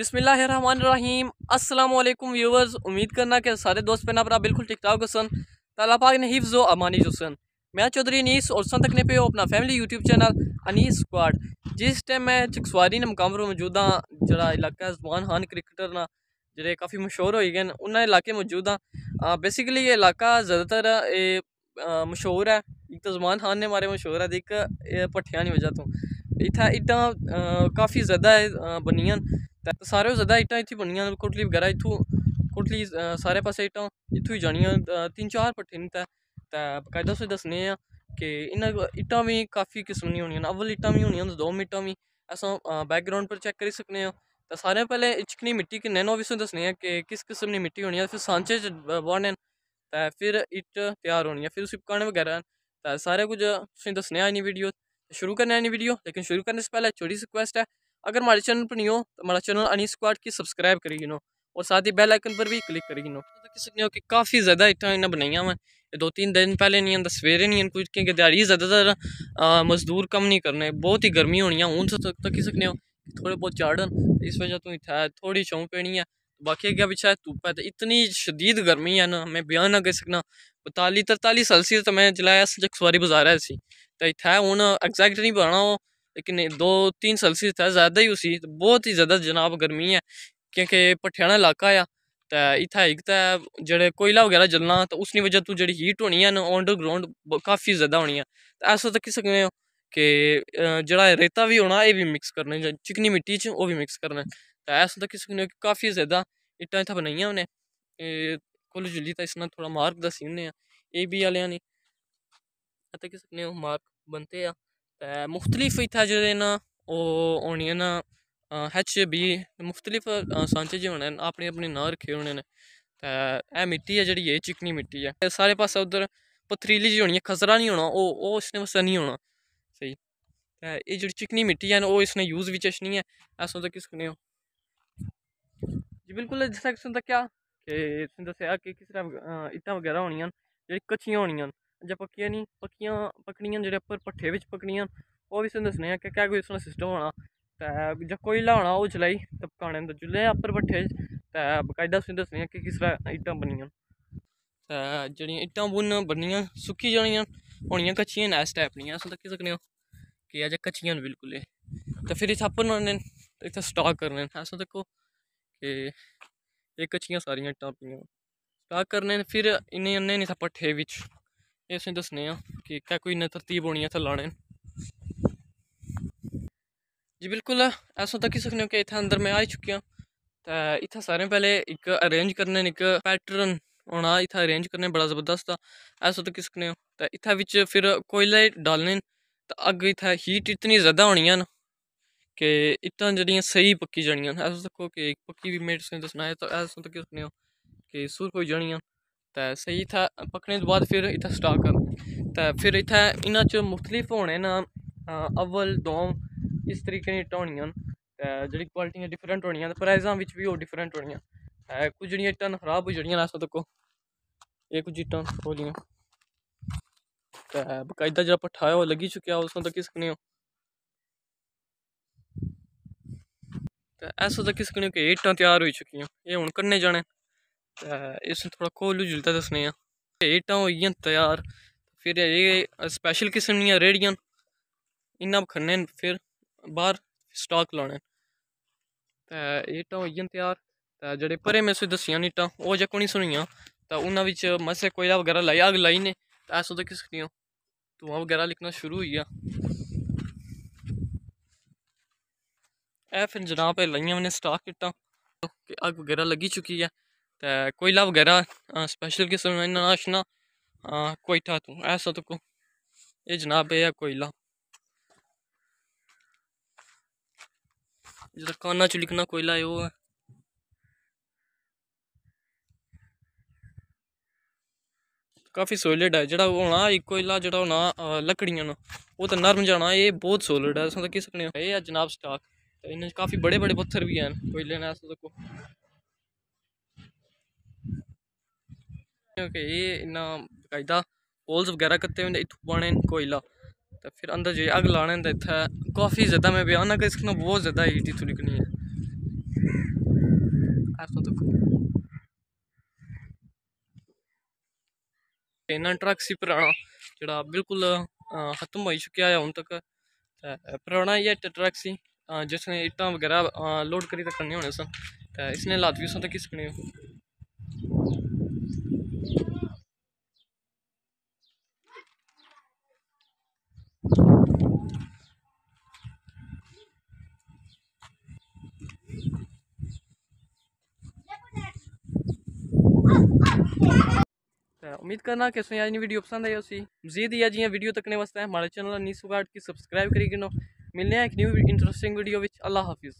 अस्सलाम वालेकुम व्यूवर्स, उम्मीद करना कि सारे दोस्त पहना पर बिल्कुल ठीक ठाक हसन। ताला पाक ने हिफ्ज़ अमानी जुसन मैं चौधरी अनीस और सन तकने पे हो अपना family YouTube channel Anees squad. जिस टाइम मैं चकसवारी ने मुकाम पर मौजूद हाँ जरा इलाका जबान खान क्रिकेटर ना जेह्ड़े काफ़ी मशहूर हो गए उन्हें इलाके मौजूद हाँ। बेसिकली ये इलाका ज़्यादातर मशहूर है। एक तो जमान खान ने मारे मशहूर है एक भट्ठिया की वजह तो। इतना इट्टां काफ़ी ज़्यादा सारे ज़्यादा इट्टां इत्थै बनियाँ कोटली बगैरा इत्थूं कोटली सारे पासे इट्टां इत्थूं ही जानियाँ तीन चार भट्ठे न ते बकायदा उसी दस्सने आं कि इन्ना इट्टां बी काफ़ी किस्म दियाँ होनियाँ अव्वल इट्टां बी होनियाँ दो इट्टां बी अस बैकग्राउंड पर चेक करी सकने तो सारें पैह्लें चिकनी मिट्टी किन्ने न ओह् बी दस्सने आं कि किस किस्म दी मिट्टी होनी फिर सांचे बाह्ने ते फिर इट्ट त्यार होनी ऐ फिर उसी पकाने बगैरा ते सारे कुछ आं इन्नी वीडियो शुरू करने वीडियो लेकिन शुरू करने से पहले छोटी सी रिक्वेस्ट है अगर हमारे चैनल पर नहीं हो तो हमारा चैनल अनी स्क्वाड की सब्सक्राइब करी गिनो और साथ ही बेल आइकन पर भी क्लिक करी गिनो तो सकते हो कि काफ़ी ज़्यादा इट्टा इन्हें बनाइया मैं दो तीन दिन पहले नहीं आंदा सवेरे नहीं कुछ क्योंकि दिहाड़ी ज़्यादातर मजदूर कम नहीं करने बहुत ही गर्मी होनी है हूँ तो तकी सकने हो थोड़े बहुत चाड़न इस वजह तो इतना थोड़ी छौं पेनी है। बाकी अग्गें पिच्छे धुप्प है तो इतनी शदीद गर्मी है ना, मैं बयान ना करी सकना। बताली तरताली सेल्सियस तो मैं जलाया सवारी बाज़ार सी तो इत्थै हूँ एग्जैक्ट नहीं पाना लेकिन दो तीन सेल्सियस था ज़्यादा ही उसी तो बहुत ही ज़्यादा जनाब गर्मी है क्योंकि भट्ठियाना इलाका आ तो इत्थै इक तो जेह्ड़े कोयला वगैरह जलना तो उसकी वजह तो जेह्ड़ी हीट होनी है अंडरग्राउंड काफ़ी ज़्यादा होनी है तो ऐसा तक्की सकने हो कि जेह्ड़ा रेता भी होना एह् भी मिक्स करना चिकनी मिट्टी च ओह् बी मिक्स करना तो ऐसा तक्की सकने हो कि काफ़ी ज़्यादा इट्टां इत्थै बनाइयाँ उ'नें कुल जुली तो इसना थोड़ा मार्क दस्सी ओड़ने आं ए बी आह्लेआं ने तक्की सकने हो मार्क बनते हैं ते मुख्तलिफ़ इत्थै जेह्ड़े न ओह् होनियाँ न हैच बी मुख्तलिफ़ सांचे च होने न अपने अपने नांऽ रक्खे होने न ते एह् मिट्टी ऐ जेह्ड़ी एह् चिकनी मिट्टी ऐ सारे पास्सै उद्धर पथरीली जी होनी ऐ खसरा निं होना ओह् ओह् इसने वास्तै निं होना स्हेई ते एह् जेह्ड़ी चिकनी मिट्टी ऐ ओह् इसने यूज़ बिच्च अच्छी निं ऐ अस ओह्दा किस कन्नै जी बिल्कुल जिस तरह क्या कि दस्सेआ कि किस तरह इट्टां बगैरा होनियाँ जेह्ड़ी कच्चियाँ होनियाँ जां पक्कियाँ निं पक्कियाँ पकनियाँ जेह्ड़े उप्पर भट्ठे बिच्च पकनियाँ ओह् बी दस्सने कि क्या कोई उसदा सिस्टम होना ते जां कोयला होना ओह् जलाई ते पकाने ते चुल्हे उप्पर भट्ठे ते बकायदा उसी दस्सने कि किस तरह इट्टां बनियाँ ते जेह्ड़ियाँ इट्टां बुन बनियाँ सुक्की जानियाँ होनियाँ कच्चियाँ न इस टाइप दियाँ अस दिक्खी सकने हो कि अजें कच्चियाँ न बिल्कुल एह् ते फिर इत्थै उप्पर होने न इत्थै स्टाक करने न अस दिक्खो कि एह् कच्चियाँ सारियाँ इट्टां पेइयाँ स्टाक करने न फिर इन्ने आह्ने न इत्थै भट्ठे बिच्च एह् असें दस्सने आं कि क्या कोई इन्ना तरतीब होनी इत्थै लाने जी बिल्कुल ऐसा तक्की सकने कि इत्थै अंदर में आई चुकी आं ते इत्थै सारें पैह्लें इक अरेंज करने इक पैटर्न होना इत्थै अरेंज करने बड़ा ज़बरदस्त ऐसा तक्की सकने हो ते इत्थै बिच्च फिर कोयले डालने न ते अग्ग इत्थै हीट इतनी ज़्यादा होनियाँ न कि इट्टां जेह्ड़ियाँ स्हेई पक्की जानियाँ न ऐसा तक्को कि पक्की बी में तुसेंगी दस्सना ऐ ऐसा तक्की सकने हो कि सुर्ख होई जानियाँ ते स्हेई इत्थै पकने तो बाद फिर इत्थै स्टाक ते फिर इत्थै इन्हां मुख्तलिफ़ होने न अव्वल दोम इस तरीके न ते जेह्ड़ी क्वालिटियाँ डिफरेंट होनियाँ प्राइजां बिच्च बी ओह् डिफरेंट होनियाँ कुछ इट्टां न खराब जानियाँ न ऐसा तक्को एह् कुछ इट्टां ओह् जियाँ ते बकायदा जेह्ड़ा भट्ठा ऐ ओह् लग्गी चुकेआ उस तक्की सकने हो ऐसा तक्की सकने हो कि इट्टां त्यार होई चुकियाँ एह् हून कन्नै जाने ते इस थोह्ड़ा कोलू जुलदा दस्सने आं। इट्टां होई गेइयाँ त्यार, फिर एह् स्पैशल किस्म दियाँ रेह्ड़ियाँ न इ'यां खन्ने फिर बाह्र स्टाक लाने ते होई गेइयाँ त्यार, ते जेह्ड़े भरे में तुसें दस्सियाँ न इट्टां ओह् जेह्को निं सुनियाँ, ते बिच्च मसे कोयला बगैरा लाई, अग्ग लाई ने, ते अस ओह्दा किस सकने धुआँ बगैरा निकलना शुरू होई गेआ। एह् फिर जनाब लाइयाँ मैंने स्टाक इट्टां अग्ग बगैरा लग्गी चुकी है ते कोयला वगैरह स्पेशल किस्म इन्ना अशना कोयटा तो ऐसा तो ये जनाब ये है कोयला जेह्ड़ा काना च लिखना कोयला है वो है काफ़ी सोलिड है जेह्ड़ा होना कोयला जेह्ड़ा होना लकड़ियाँ न। ओह् ते नरम जाना एह् बहुत सोलिड ऐ अस दिक्खी सकने एह् ऐ जनाब स्टाक, ते इन्ने काफ़ी बड़े बड़े पत्थर बी हैन कोयले ने अस दिक्खो कि एह् इन्ना बकायदा होल्स बगैरा कीते होंदे, इत्थूं पाने कोयला ते फिर अंदर जाइयै अग्ग लाने ते इत्थै काफ़ी ज़्यादा मैं बयान करी सकना बहुत ज़्यादा हीट इत्थूं निकलनी ऐसा इन्ना ट्रक सी पुराना, जेह्ड़ा बिल्कुल खत्म होई चुकेआ है तक। ते पुराना इ'यै ट्रक सी जिसने इट्टां बगैरा लोड करी रक्खने होने सन इसने लाद बी उत्थें तक्की उम्मीद करना कि तुसें अज्ज वीडियो पसंद आई उसी मजीद ही जियाँ वीडियो तकने वास्ते हमारे चैनल नीस गार्ड की सब्सक्राइब करी गिनो। मिलने हैं एक न्यू इंटरेस्टिंग वीडियो विच। अल्लाह हाफिज़।